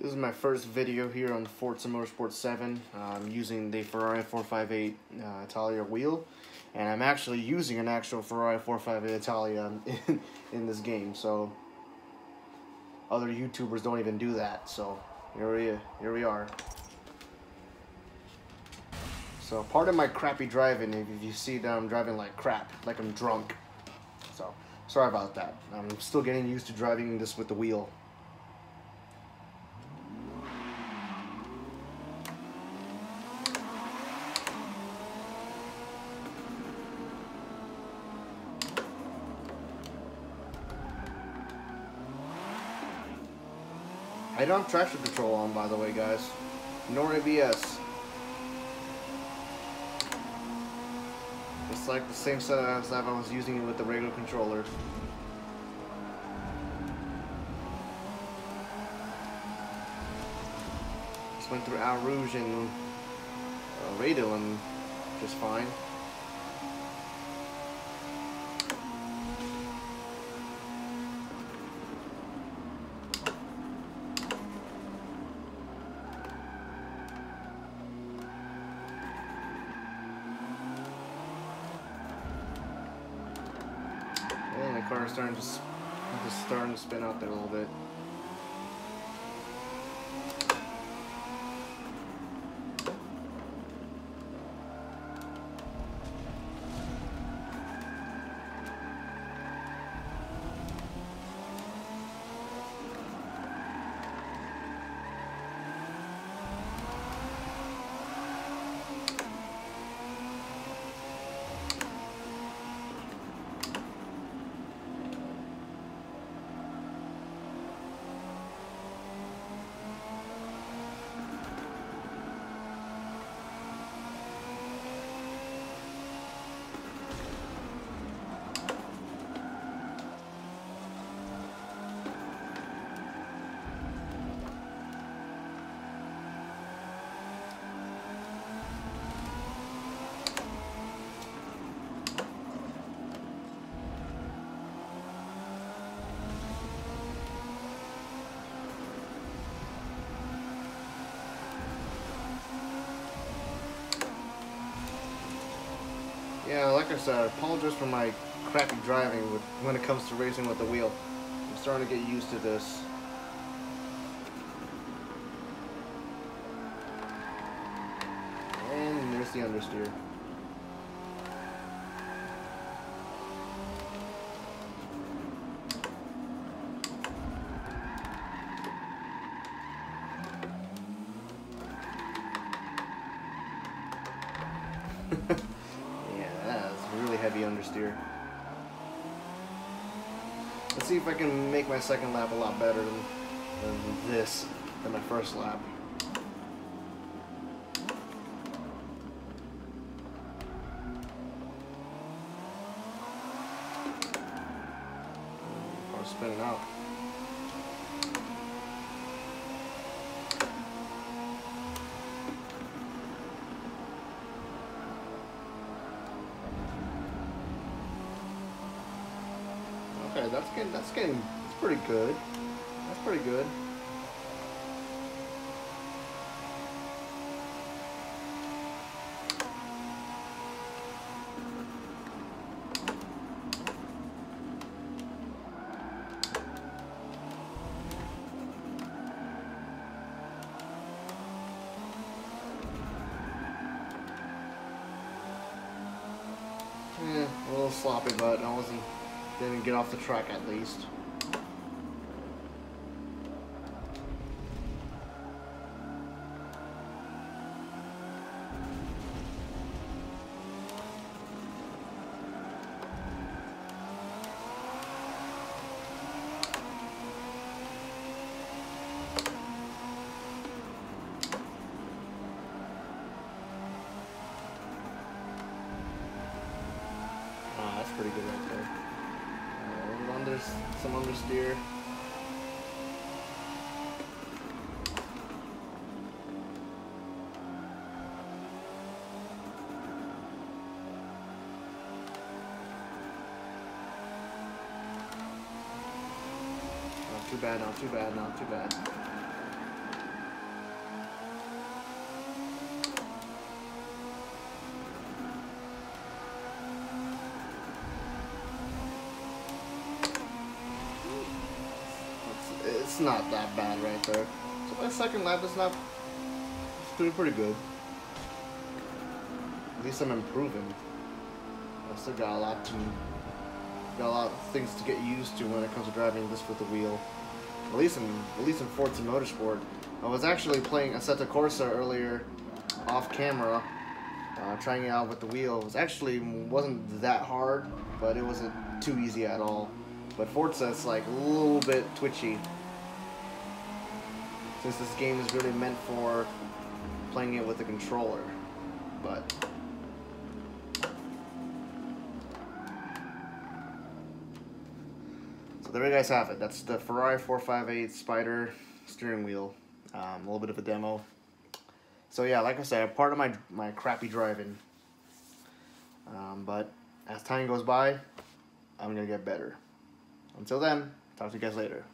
This is my first video here on Forza Motorsport 7. I'm using the Ferrari 458 uh, Italia wheel, and I'm actually using an actual Ferrari 458 Italia in, in this game, so other YouTubers don't even do that, so here we, here we are. So part of my crappy driving, if you see that I'm driving like crap, like I'm drunk, so sorry about that. I'm still getting used to driving this with the wheel. I don't have traction control on, by the way, guys. Nor ABS. It's like the same setup as I was using with the regular controller. Just went through Eau Rouge and uh, and just fine. And the car is starting to, just starting to spin out there a little bit. Yeah, like I said, I apologize for my crappy driving with, when it comes to racing with the wheel. I'm starting to get used to this. And there's the understeer. heavy understeer. Let's see if I can make my second lap a lot better than, than this, than my first lap. Car's spinning out. Okay, that's getting that's getting that's pretty good. That's pretty good. Eh, a little sloppy, but I wasn't didn't get off the track at least. Ah, pretty good right there. Under, some understeer. Not too bad, not too bad, not too bad. Not that bad right there. So my second lap is not it's doing pretty good. At least I'm improving. I still got a lot to got a lot of things to get used to when it comes to driving this with the wheel. At least in at least in Forza Motorsport. I was actually playing Assetto Corsa earlier off camera, uh, trying it out with the wheel. It was actually wasn't that hard, but it wasn't too easy at all. But Forza is like a little bit twitchy. Since this game is really meant for playing it with a controller. But So there you guys have it. That's the Ferrari 458 Spider steering wheel. Um, a little bit of a demo. So yeah, like I said, part of my my crappy driving. Um, but as time goes by, I'm gonna get better. Until then, talk to you guys later.